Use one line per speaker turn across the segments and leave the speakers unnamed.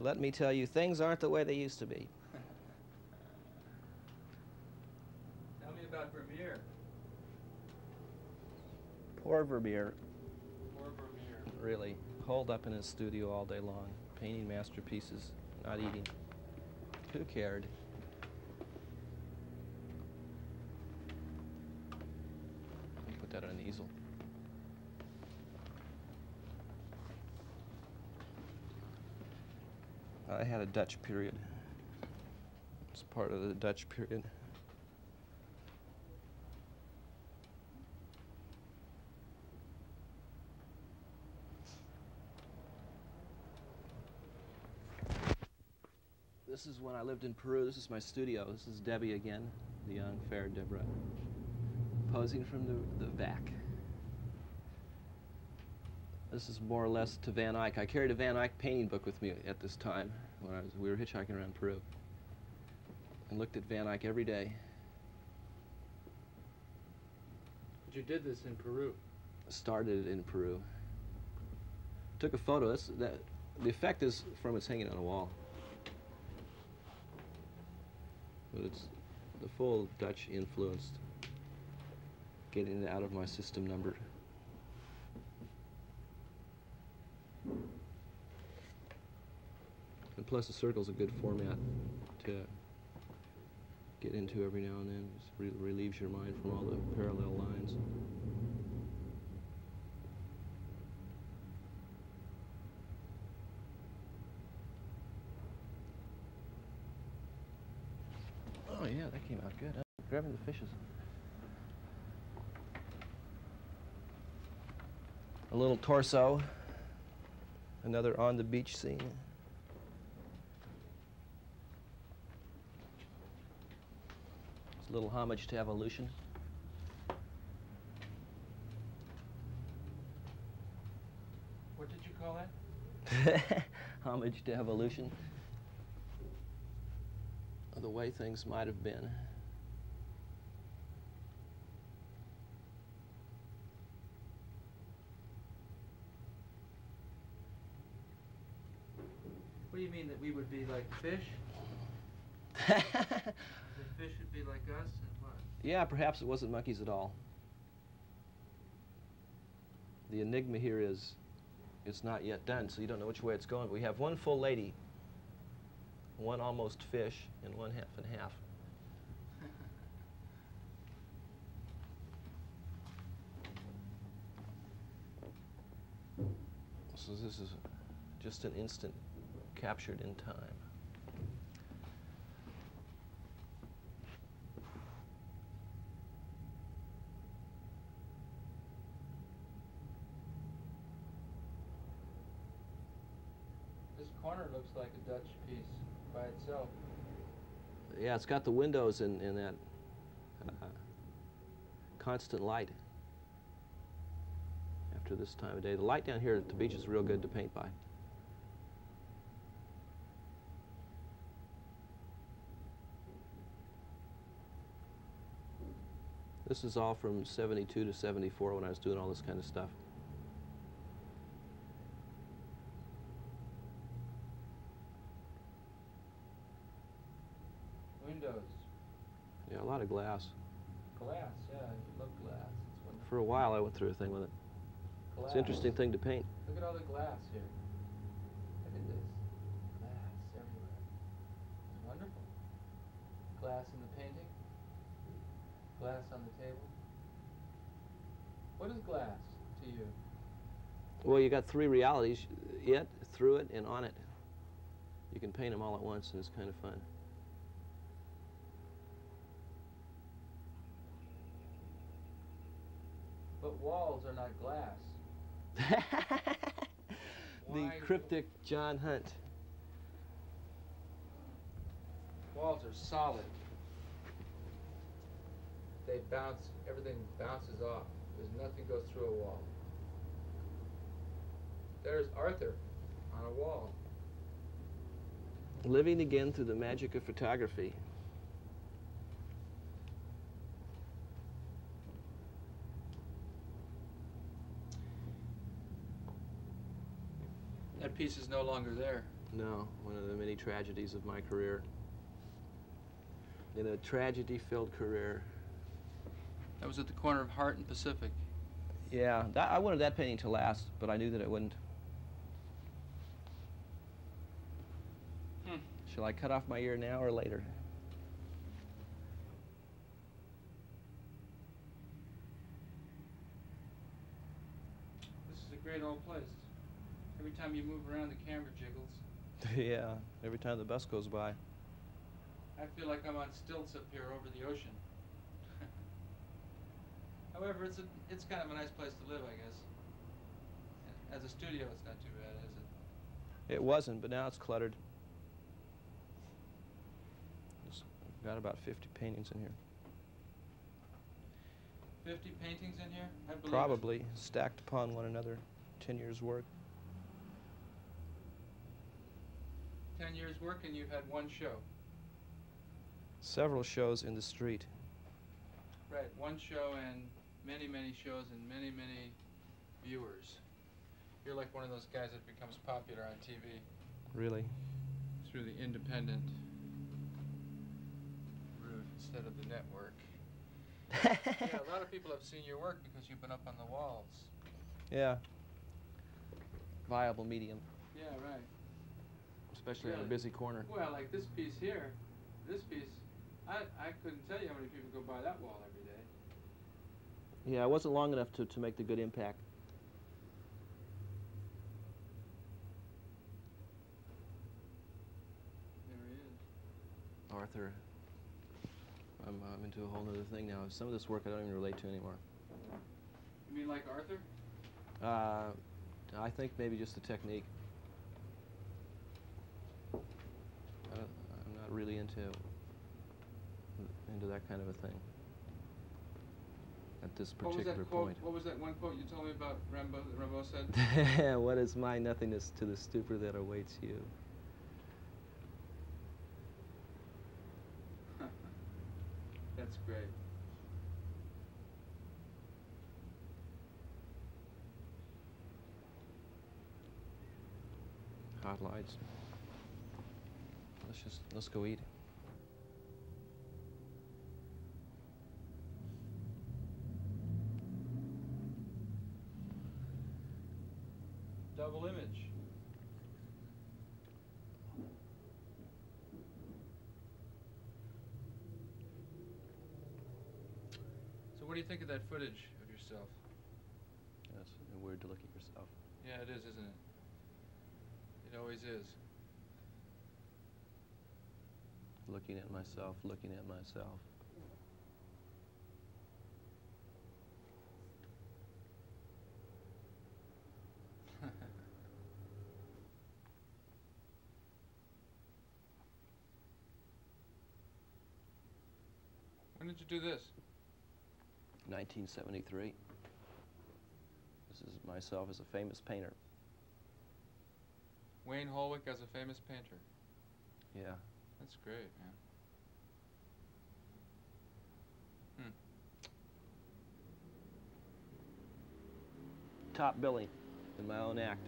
Let me tell you, things aren't the way they used to be.
Tell me about Vermeer.
Poor Vermeer,
Poor Vermeer.
really, holed up in his studio all day long, painting masterpieces, not eating. Who cared? Put that on an easel. I had a Dutch period. It's part of the Dutch period. This is when I lived in Peru. This is my studio. This is Debbie again, the young, fair Deborah, posing from the, the back. This is more or less to Van Eyck. I carried a Van Eyck painting book with me at this time when I was, we were hitchhiking around Peru. And looked at Van Eyck every day.
But you did this in Peru.
Started in Peru. Took a photo. That's, that, the effect is from it's hanging on a wall. But it's the full Dutch influenced. Getting it out of my system numbered. Plus, the is a good format to get into every now and then. Just re- relieves your mind from all the parallel lines. Oh yeah, that came out good. Huh? Grabbing the fishes. A little torso. Another on the beach scene. It's a little homage to evolution.
What did you call that?
homage to evolution. The way things might have been.
What do you mean that we would be like fish? Fish would be like us and what?
yeah, perhaps it wasn't monkeys at all. The enigma here is it's not yet done, so you don't know which way it's going. But We have one full lady, one almost fish, and one half and half. So this is just an instant captured in time.
This corner looks like a Dutch piece by itself.
Yeah, it's got the windows in, in that uh, constant light after this time of day. The light down here at the beach is real good to paint by. This is all from 72 to 74 when I was doing all this kind of stuff.
Windows.
Yeah, a lot of glass.
Glass, yeah, I love glass. It's.
For a while, I went through a thing with it.
Glass.
It's an interesting thing to paint.
Look at all the glass here. Look at this. Glass everywhere. It's wonderful. Glass in the painting. Glass on the table. What is glass to you?
Well, you got three realities, uh, it, through it, and on it. You can paint them all at once, and it's kind of fun.
Walls are not glass.
the cryptic John Hunt.
Walls are solid. They bounce, everything bounces off. There's nothing goes through a wall. There's Arthur on a wall.
Living again through the magic of photography.
Piece is no longer there.
No, one of the many tragedies of my career. In a tragedy-filled career.
That was at the corner of Hart and Pacific.
Yeah, that, I wanted that painting to last, but I knew that it wouldn't.
Hmm.
Shall I cut off my ear now or later?
This is a great old place. Every time you move around, the camera jiggles.
yeah, every time the bus goes by.
I feel like I'm on stilts up here over the ocean. However, it's a it's kind of a nice place to live, I guess. As a studio, it's not too bad, is it?
It wasn't, but now it's cluttered. It's got about 50 paintings in here.
50 paintings in here? I believe it.
Probably stacked upon one another, 10 years' work.
10 years work and you've had one show.
Several shows in the street.
Right, one show and many, many shows and many, many viewers. You're like one of those guys that becomes popular on TV
Really?
through the independent route instead of the network. yeah, a lot of people have seen your work because you've been up on the walls.
Yeah. Viable medium,
Yeah, right.
Especially on a busy corner.
Well, like this piece here, this piece, I, I couldn't tell you how many people go by that wall every day.
Yeah, it wasn't long enough to, to make the good impact.
There he is.
Arthur, I'm, I'm into a whole other thing now. Some of this work I don't even relate to anymore.
You mean like Arthur?
Uh, I think maybe just the technique. I don't, I'm not really into into that kind of a thing at this
What was
particular
that quote?
point.
What was that one quote you told me about Rimbaud? that Rimbaud said.
what is my nothingness to the stupor that awaits you?
That's great.
Hot lights. Let's just let's go eat.
Double image. So what do you think of that footage of yourself?
Yes, weird to look at yourself.
Yeah, it is, isn't it? It always is.
Looking at myself, looking at myself.
when did you do this?
1973. This is myself as a famous painter.
Wayne Holwick as a famous painter.
Yeah.
That's great, man. Hmm.
Top billing in my own act.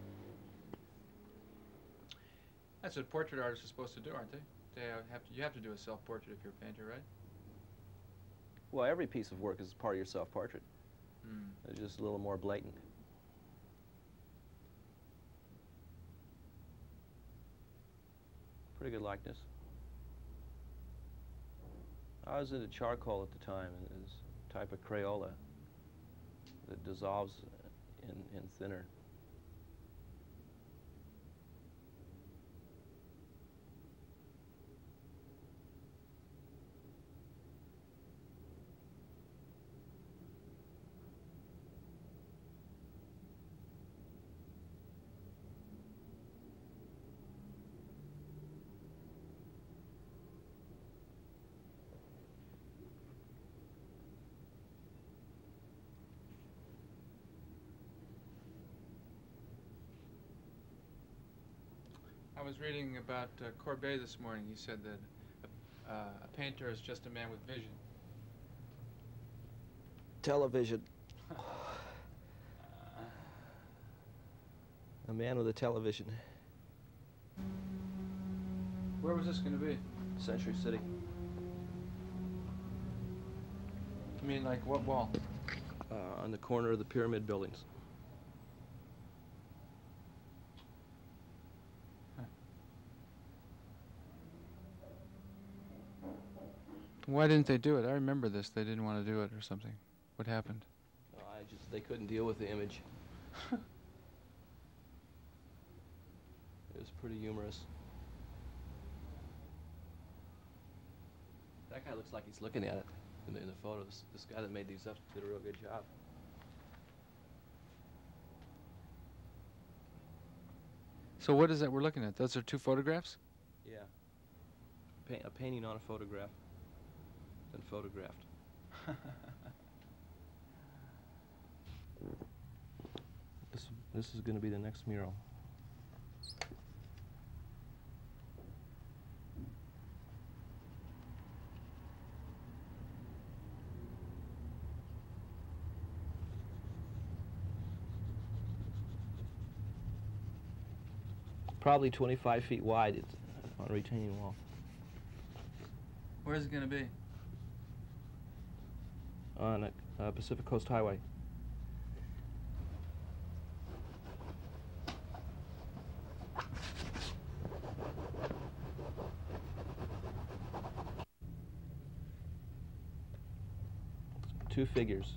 That's what portrait artists are supposed to do, aren't they? They have to, you have to do a self-portrait if you're a painter, right?
Well, every piece of work is part of your self-portrait.
Hmm.
It's just a little more blatant. Pretty good likeness. I was into charcoal at the time, it was a type of Crayola that dissolves in, in thinner.
I was reading about uh, Courbet this morning. He said that a, uh, a painter is just a man with vision.
Television. A man with a television.
Where was this going to be?
Century City.
I mean, like what wall?
Uh, on the corner of the pyramid buildings.
Why didn't they do it? I remember this. They didn't want to do it or something. What happened?
No, I just they couldn't deal with the image. it was pretty humorous. That guy looks like he's looking at it in the, in the photos. This guy that made these up did a real good job.
So what is that we're looking at? Those are two photographs?
Yeah. Pa- a painting on a photograph. Then photographed. This this is going to be the next mural. Probably 25 feet wide. It's on a retaining wall.
Where's it going to be?
On a, uh, Pacific Coast Highway. Two figures.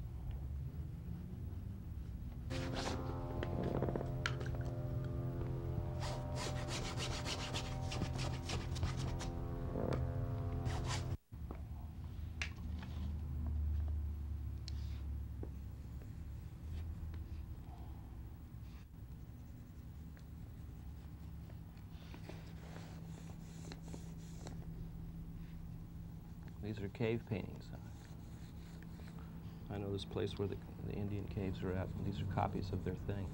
These are cave paintings. I know this place where the, the Indian caves are at. and These are copies of their thing.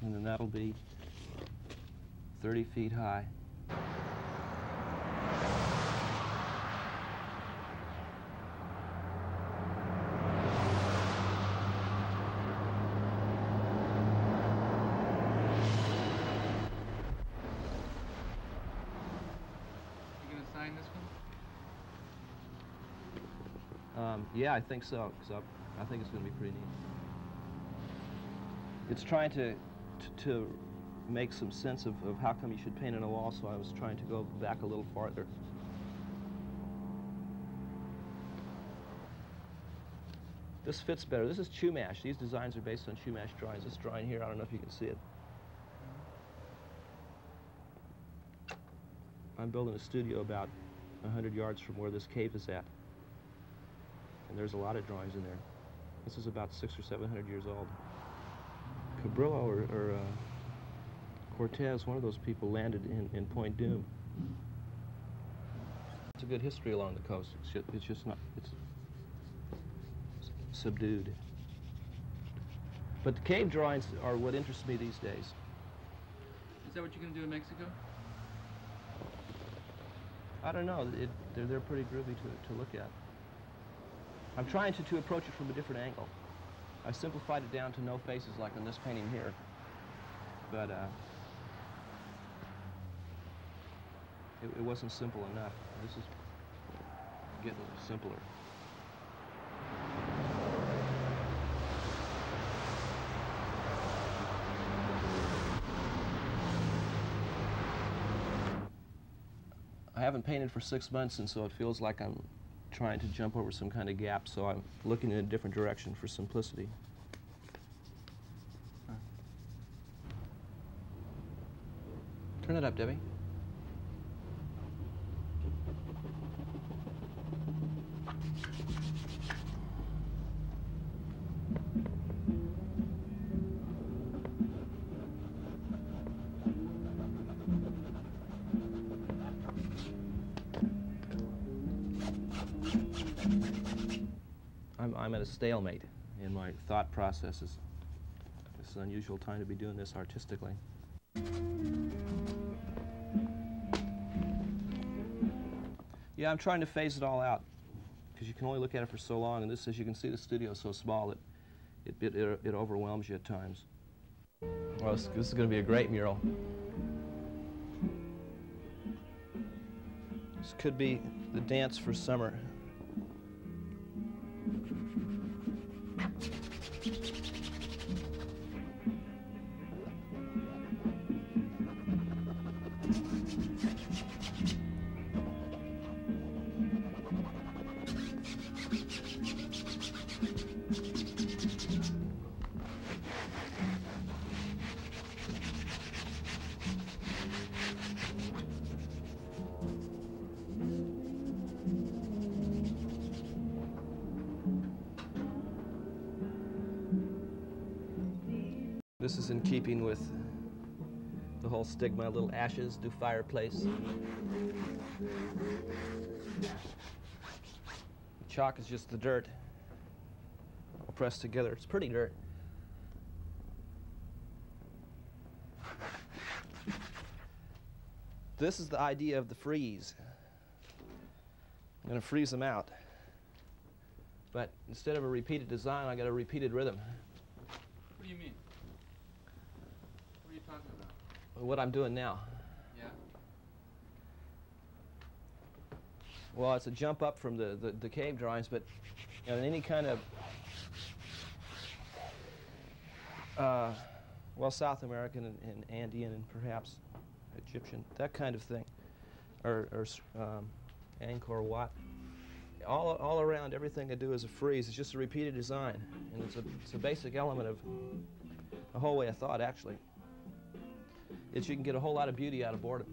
And then that'll be 30 feet high.
You going to sign this one?
Um, yeah, I think so. So I think it's going to be pretty neat. It's trying to, to, to make some sense of, of how come you should paint on a wall, so I was trying to go back a little farther. This fits better. This is Chumash. These designs are based on Chumash drawings. This drawing here, I don't know if you can see it. I'm building a studio about 100 yards from where this cave is at. And there's a lot of drawings in there. This is about six or 700 years old. Cabrillo or, or uh, Cortez, one of those people, landed in, in Point Dume. It's a good history along the coast. It's just, it's just not, it's subdued. But the cave drawings are what interests me these days.
Is that what you're going to do in Mexico?
I don't know. It, they're, they're pretty groovy to, to look at. I'm trying to, to approach it from a different angle. I simplified it down to no faces like in this painting here. But uh, it, it wasn't simple enough. This is getting simpler. I haven't painted for six months, and so it feels like I'm trying to jump over some kind of gap, so I'm looking in a different direction for simplicity. Turn it up, Debbie. Stalemate in my thought processes. This is an unusual time to be doing this artistically. Yeah, I'm trying to phase it all out because you can only look at it for so long, and this, as you can see, the studio is so small that it, it, it, it overwhelms you at times. Well, this, this is going to be a great mural. This could be the dance for summer. This is in keeping with the whole stigma, little ashes, do fireplace. Chalk is just the dirt all pressed together. It's pretty dirt. This is the idea of the frieze. I'm going to freeze them out. But instead of a repeated design, I got a repeated rhythm.
What do you mean? What talking about?
What I'm doing now.
Yeah.
Well, it's a jump up from the, the, the cave drawings, but you know, any kind of, uh, well, South American and, and Andean and perhaps Egyptian, that kind of thing, or, or um, Angkor Wat. All, all around, everything I do is a frieze. It's just a repeated design, and it's a, it's a basic element of the whole way of thought, actually. Is you can get a whole lot of beauty out of boredom.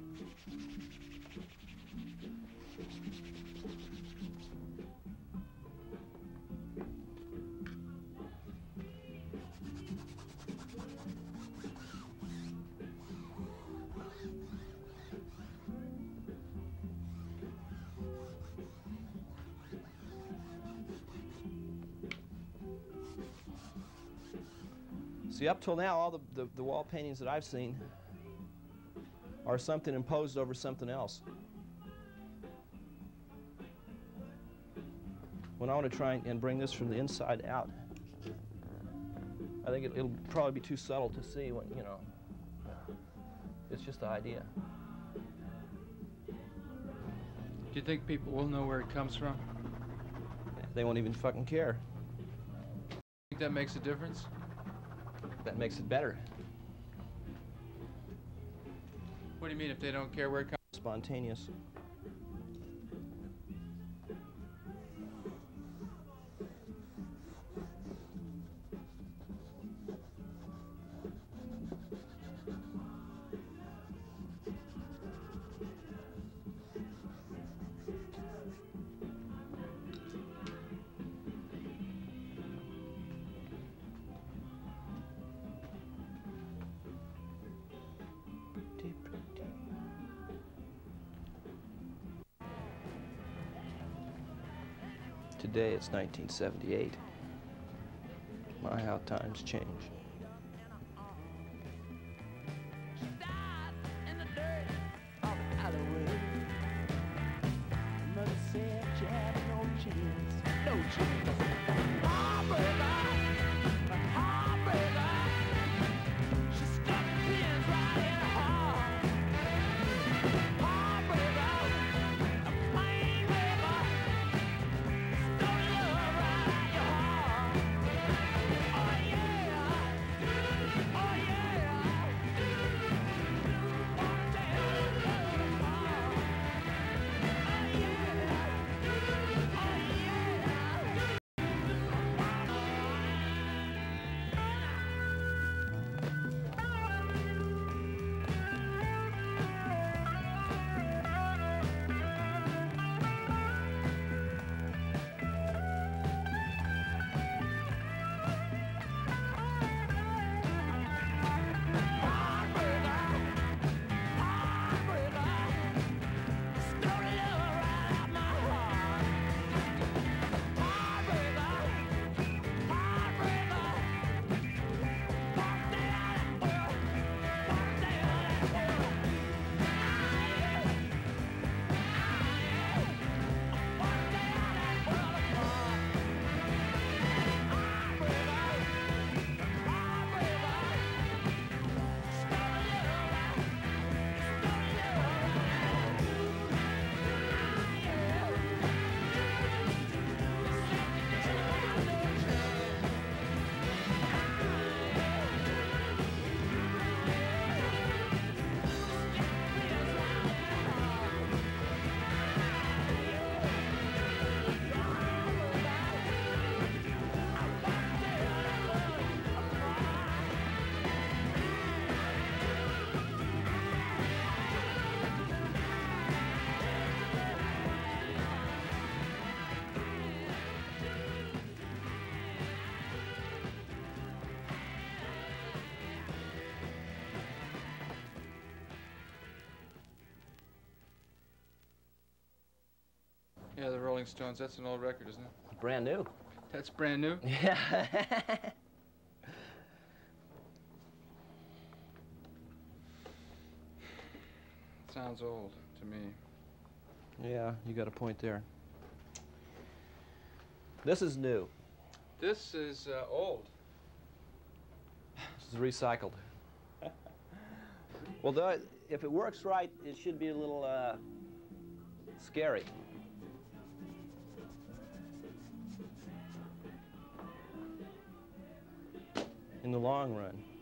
See, up till now, all the, the, the wall paintings that I've seen are something imposed over something else. When I want to try and bring this from the inside out, I think it, it'll probably be too subtle to see when, you know, it's just the idea.
Do you think people will know where it comes from?
They won't even fucking care.
Think that makes a difference?
That makes it better.
What do you mean if they don't care where it comes?
Spontaneous. Today it's 1978. My, how times change.
Rolling Stones. That's an old record, isn't it?
Brand new.
That's brand new.
Yeah.
Sounds old to me.
yeah, you got a point there. This is new.
This is uh, old.
This is recycled. well, though, if it works right, it should be a little uh, scary. In the long run.